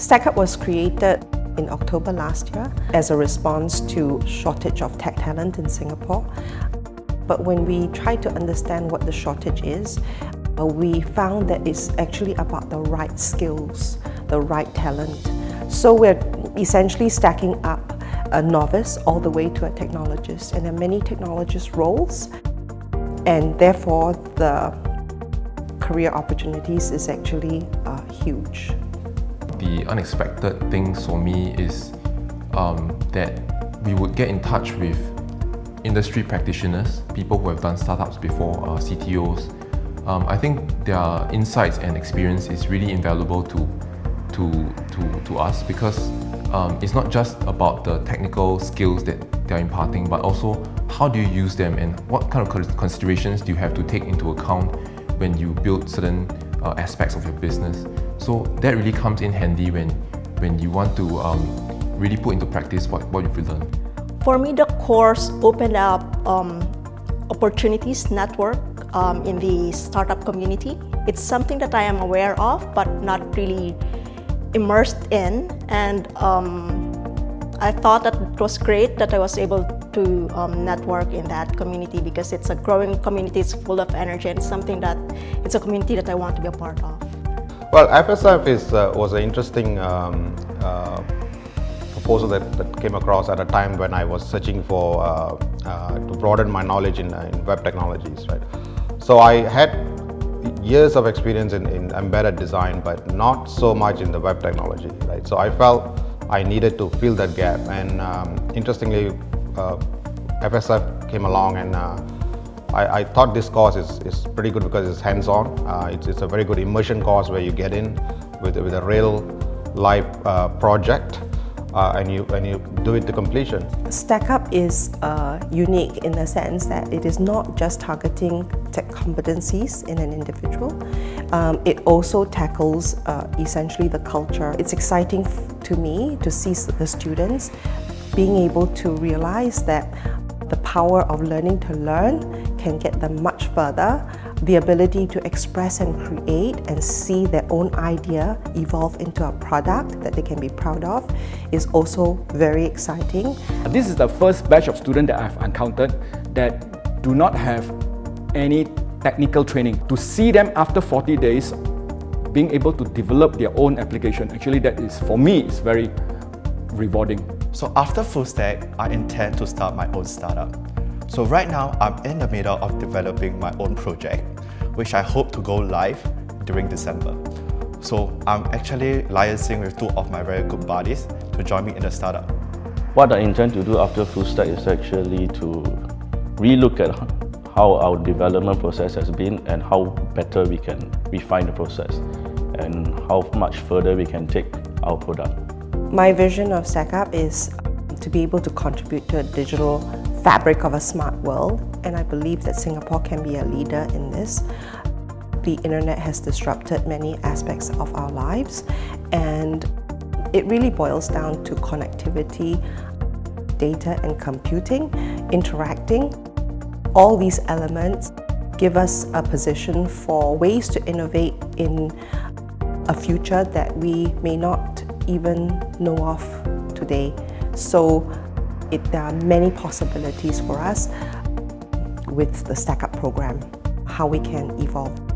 StackUp was created in October last year as a response to shortage of tech talent in Singapore. But when we tried to understand what the shortage is, uh, we found that it's actually about the right skills, the right talent. So we're essentially stacking up a novice all the way to a technologist. And there are many technologist roles, and therefore the career opportunities is actually uh, huge. The unexpected things for me is um, that we would get in touch with industry practitioners, people who have done startups before, uh, CTOs. Um, I think their insights and experience is really invaluable to, to, to, to us because um, it's not just about the technical skills that they're imparting, but also how do you use them and what kind of considerations do you have to take into account when you build certain uh, aspects of your business. So that really comes in handy when, when you want to um, really put into practice what, what you've learned. For me, the course opened up um, opportunities network um, in the startup community. It's something that I am aware of, but not really immersed in. And um, I thought that it was great that I was able to um, network in that community because it's a growing community, it's full of energy and something that it's a community that I want to be a part of. Well, FSF is, uh, was an interesting um, uh, proposal that, that came across at a time when I was searching for uh, uh to broaden my knowledge in, uh, in web technologies, right? So I had years of experience in, in embedded design, but not so much in the web technology, right? So I felt I needed to fill that gap. And um, interestingly, uh, FSF came along and uh, I, I, thought this course is, is pretty good because it's hands-on. Uh, it's, it's, a very good immersion course where you get in with, with a real life uh, project uh, and you and you do it to completion. StackUp is uh, unique in the sense that it is not just targeting tech competencies in an individual. Um, it also tackles uh, essentially the culture. It's exciting to me to see the students being able to realize that the power of learning to learn can get them much further the ability to express and create and see their own idea evolve into a product that they can be proud of is also very exciting. This is the first batch of students that I've encountered that do not have any technical training. To see them after 40 days being able to develop their own application, actually that is, for me, is very rewarding. So after full stack, I intend to start my own startup. So right now, I'm in the middle of developing my own project, which I hope to go live during December. So I'm actually liaising with two of my very good buddies to join me in the startup. What I intend to do after full stack is actually to relook at how our development process has been and how better we can refine the process and how much further we can take our product. My vision of StackUp is um, to be able to contribute to a digital fabric of a smart world, and I believe that Singapore can be a leader in this. The internet has disrupted many aspects of our lives, and it really boils down to connectivity, data and computing, interacting. All these elements give us a position for ways to innovate in a future that we may not even know of today. So it, there are many possibilities for us with the Stack Up program, how we can evolve.